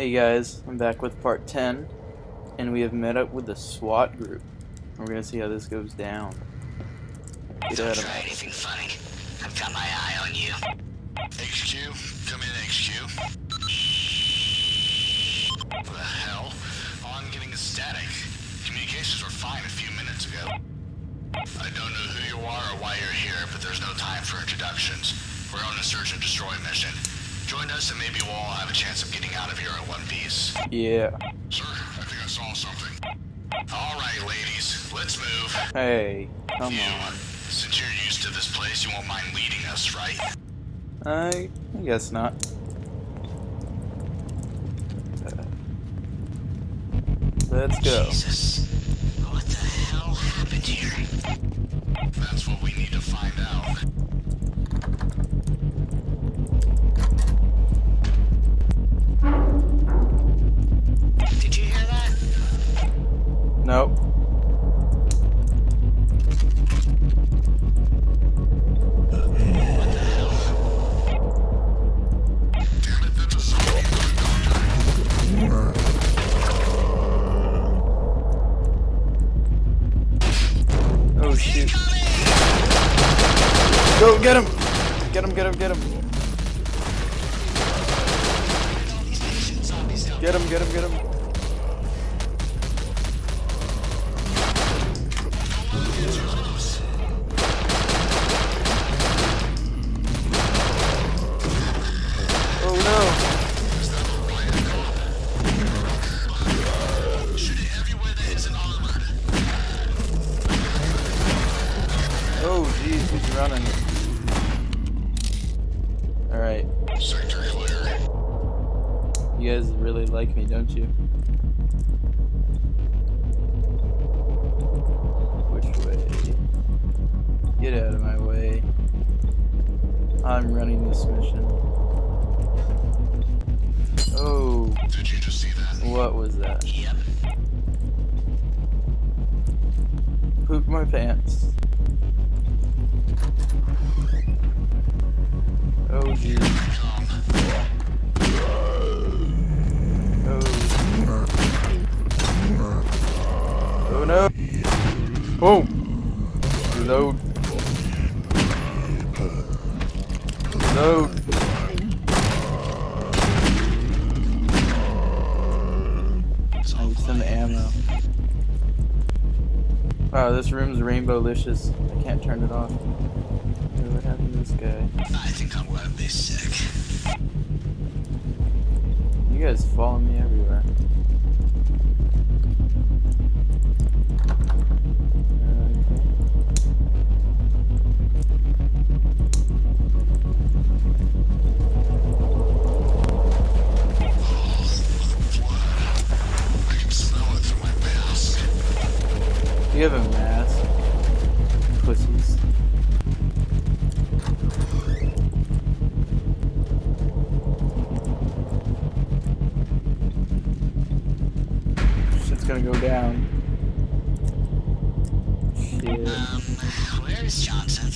Hey guys, I'm back with part 10, and we have met up with the SWAT group. We're gonna see how this goes down. Get Don't at 'em. try anything funny. I've got my eye on you. HQ, come in HQ. What the hell? All I'm getting is static. Communications were fine a few minutes ago. I don't know who you are or why you're here, but there's no time for introductions. We're on a search and destroy mission. Join us and maybe we'll all have a chance of getting out of here in one piece. Yeah. Sir, I think I saw something. Alright, ladies, let's move. Hey, come you, on. since you're used to this place, you won't mind leading us, right? I, I guess not. Let's go. Jesus. What the hell happened here? That's what we need to find out. Zombie. Oh shoot. Go, get him! Get him, get him, get him. Get him, get him, get him. He's running. Alright, you guys really like me, don't you? Which way? Get out of my way. I'm running this mission. Oh, Did you just see that? what was that? Yep. Poop my pants. Oh. Come. Oh. Oh no. Oh. oh, oh, oh Wow, this room's rainbow-licious. I can't turn it off. What happened to this guy? I think I'm gonna be sick. You guys follow me everywhere. Gonna go down. Shit. Um, where's Johnson?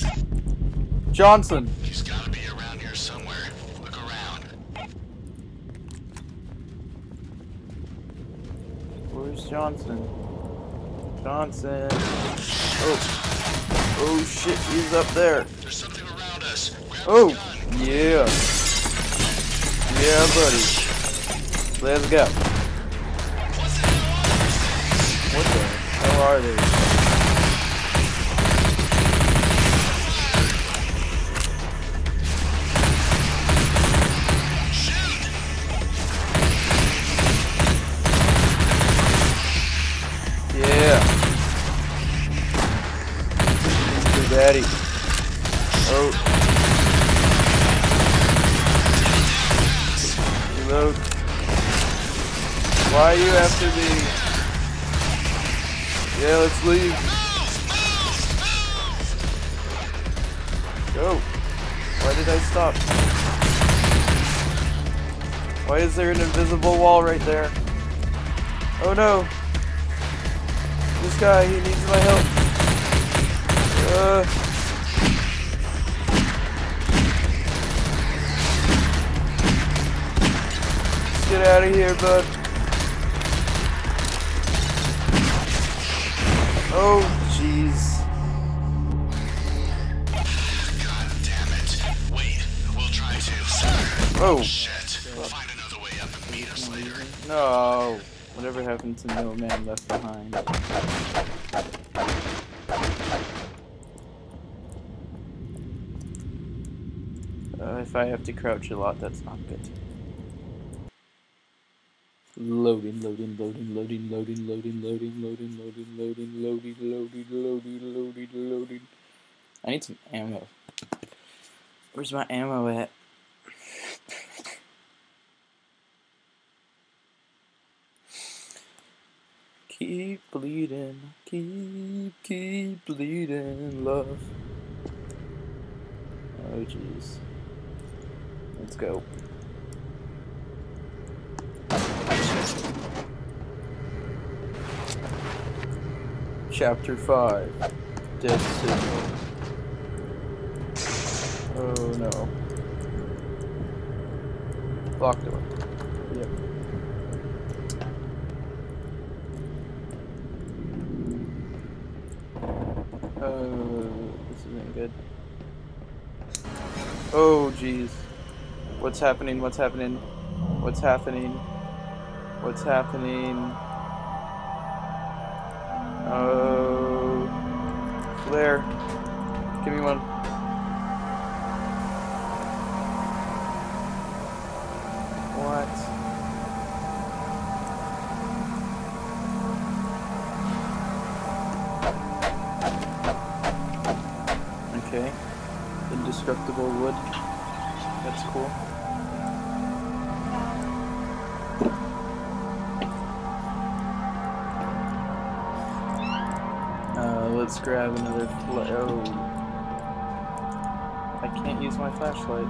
Johnson! He's gotta be around here somewhere. Look around. Where's Johnson? Johnson! Oh. Oh shit, he's up there. There's something around us. Grab Oh! Yeah. Yeah, buddy. Let's go. Hell are they? Yeah. Daddy. Oh. Reload. Why are you after me? Yeah, let's leave. Go. Why did I stop? Why is there an invisible wall right there? Oh no. This guy, he needs my help. Uh. Get out of here, bud. Oh, Shit. Find another way up and meet us later. no. Whatever happened to No Man Left Behind? Uh, if I have to crouch a lot, that's not good. Loading, loading, loading, loading, loading, loading, loading, loading, loading, loading, loading, loading, loading, loading, loading. I need some ammo. Where's my ammo at? Keep bleeding, keep, keep bleeding, love. Oh jeez. Let's go. Chapter 5 Dead Signal. Oh no. Locked door. Yep. Oh, Oh, jeez. What's happening? What's happening? What's happening? What's happening? Okay. Indestructible wood. That's cool. Uh, let's grab another oh. I can't use my flashlight.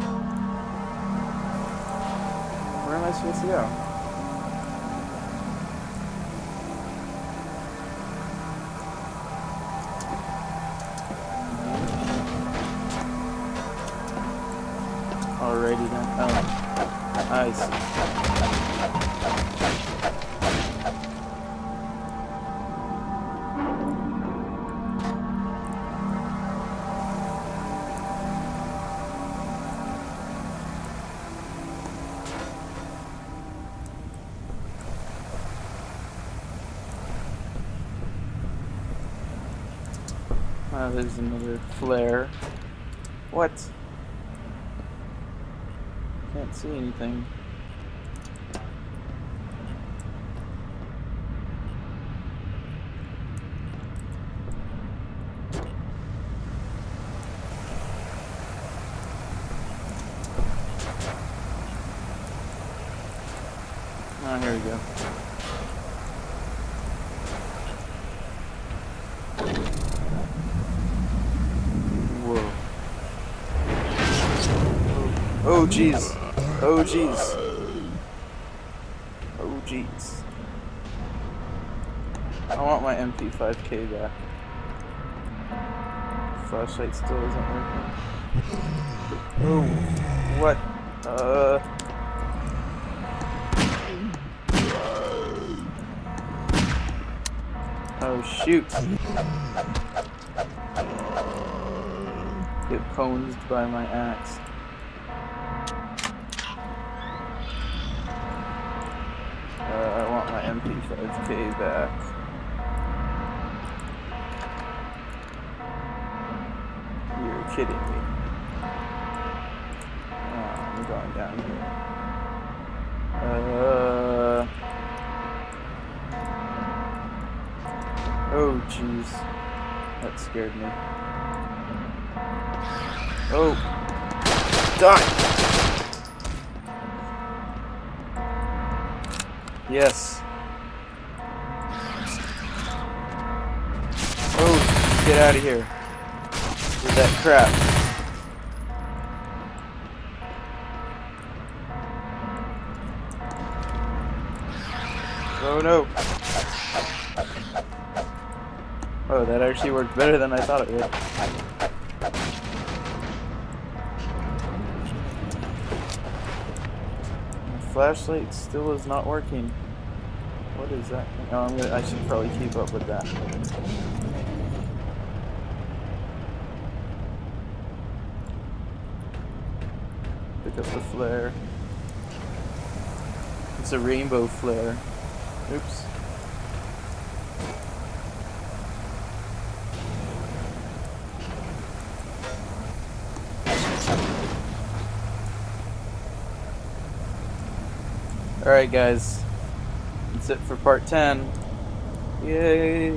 Where am I supposed to go? There's another flare. What? Can't see anything. Oh, here we go. Oh jeez. Oh jeez. Oh jeez. I want my MP5K back. Flashlight still isn't working. Oh, what? Uh. Oh shoot. Get pwned by my axe. Uh, I want my MP5K back. You're kidding me. Oh, I'm going down here. Uh. Oh, jeez. That scared me. Oh. Die! Yes. Oh, get out of here. With that crap. Oh no. Oh, that actually worked better than I thought it would. Flashlight still is not working. What is that? Oh, I'm gonna. I should probably keep up with that. Pick up the flare. It's a rainbow flare. Oops. Alright guys, that's it for part 10. Yay!